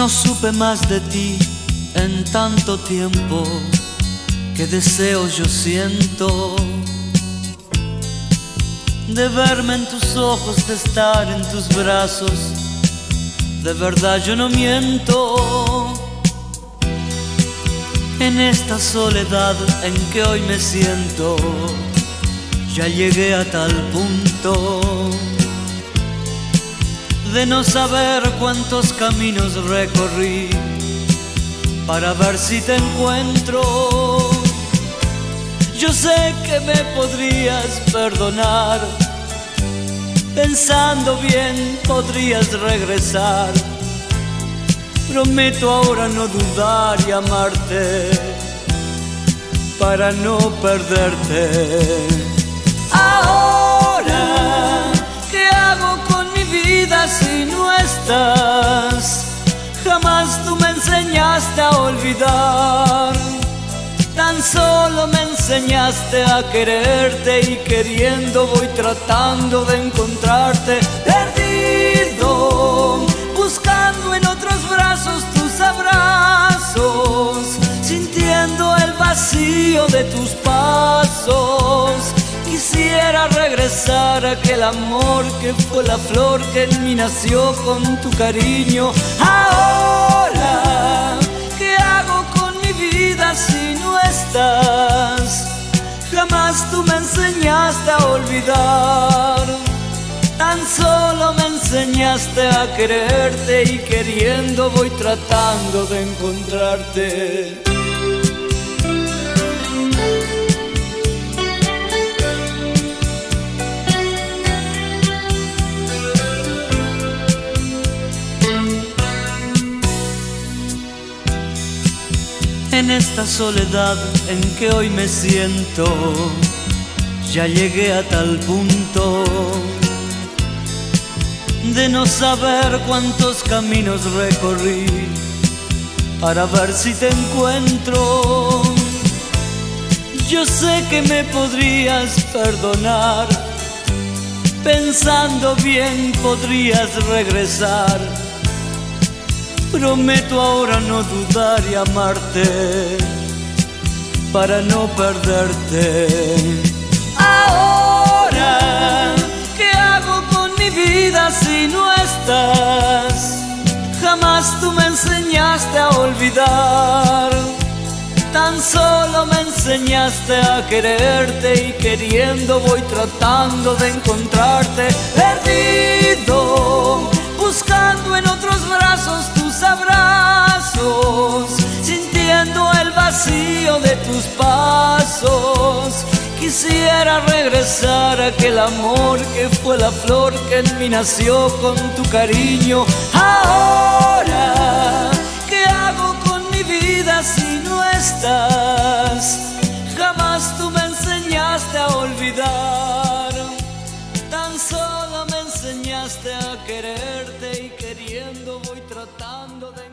No supe más de ti en tanto tiempo que deseo yo siento de verme en tus ojos, de estar en tus brazos. De verdad yo no miento en esta soledad en que hoy me siento. Ya llegué a tal punto de no saber cuántos caminos recorrí para ver si te encuentro. Yo sé que me podrías perdonar, pensando bien podrías regresar. Prometo ahora no dudar y amarte para no perderte. Ahora, Jamás tú me enseñaste a olvidar, tan solo me enseñaste a quererte y queriendo voy tratando de encontrarte perdido, buscando en otros brazos tus abrazos, sintiendo el vacío de tus pasos. Quisiera regresar aquel amor que fue la flor que en mí nació con tu cariño. Ahora, ¿qué hago con mi vida si no estás? Jamás tú me enseñaste a olvidar. Tan solo me enseñaste a quererte y queriendo voy tratando de encontrarte. En esta soledad en que hoy me siento, ya llegué a tal punto de no saber cuántos caminos recorrí para ver si te encuentro. Yo sé que me podrías perdonar, pensando bien podrías regresar. Prometo ahora no dudar y amarte para no perderte. Ahora, ¿qué hago con mi vida si no estás? Jamás tú me enseñaste a olvidar. Tan solo me enseñaste a quererte y queriendo voy tratando de encontrarte perdido, tus pasos. Quisiera regresar a aquel amor que fue la flor que en mí nació con tu cariño. Ahora, ¿qué hago con mi vida si no estás? Jamás tú me enseñaste a olvidar, tan solo me enseñaste a quererte y queriendo voy tratando de...